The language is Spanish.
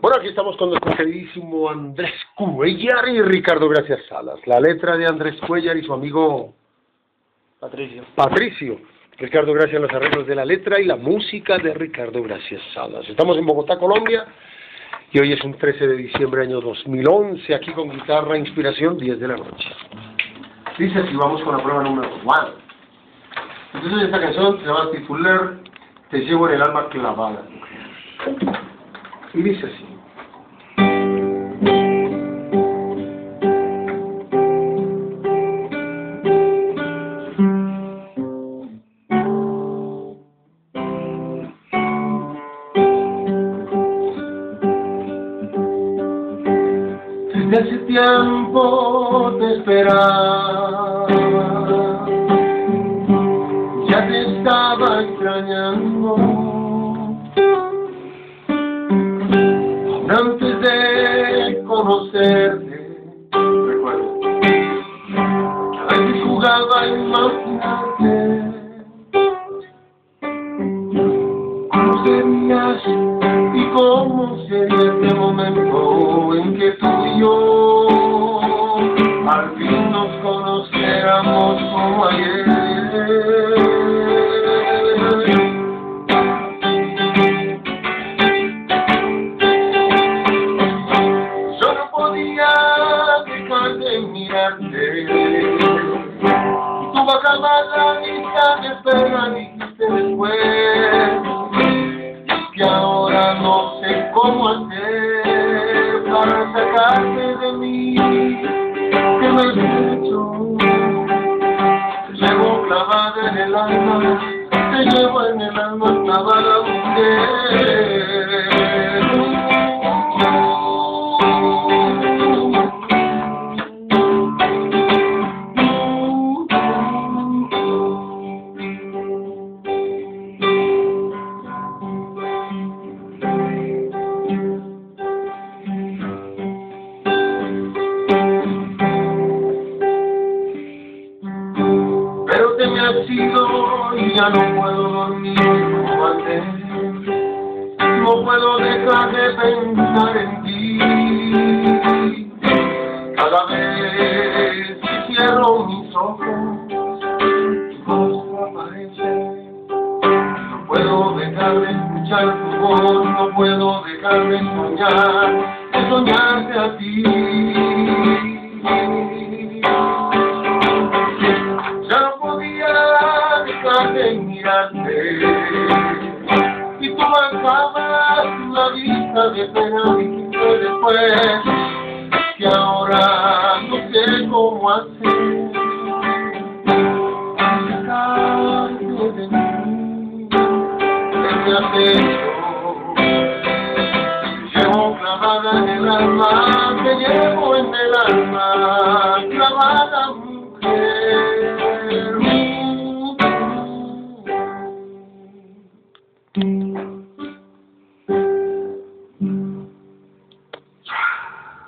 Bueno, aquí estamos con nuestro queridísimo Andrés Cuellar y Ricardo Gracias Salas. La letra de Andrés Cuellar y su amigo Patricio. Patricio. Ricardo Gracias los arreglos de la letra y la música de Ricardo Gracias Salas. Estamos en Bogotá, Colombia, y hoy es un 13 de diciembre año 2011, aquí con guitarra Inspiración, 10 de la noche. Dice así, vamos con la prueba número 1. Entonces esta canción se llama titular Te llevo en el alma clavada. Y dice así. Desde hace tiempo te esperaba, ya te estaba extrañando. Antes de conocerte, recuerdo, que a veces jugaba a imaginarte. ¿Cómo serías y cómo sería este momento en que tú y yo al fin nos conociéramos como ayer? Mirarte. Tu bajaba la vista de espera dijiste después. Y que ahora no sé cómo hacer para sacarte de mí. Que me has hecho. Te llevo clavada en el alma. Te llevo en el alma clavada. Y ya no puedo dormir como antes. No puedo dejar de pensar en ti. Cada vez que cierro mis ojos, tu rostro aparece. No puedo dejar de escuchar tu voz, no puedo dejar de soñar, de soñarte a ti. De mirarte. Y tú marcabas la vista de pena dijiste después que ahora no sé cómo hacer. Sacarte de mí que me has llevo clavada en el alma te llevo en el alma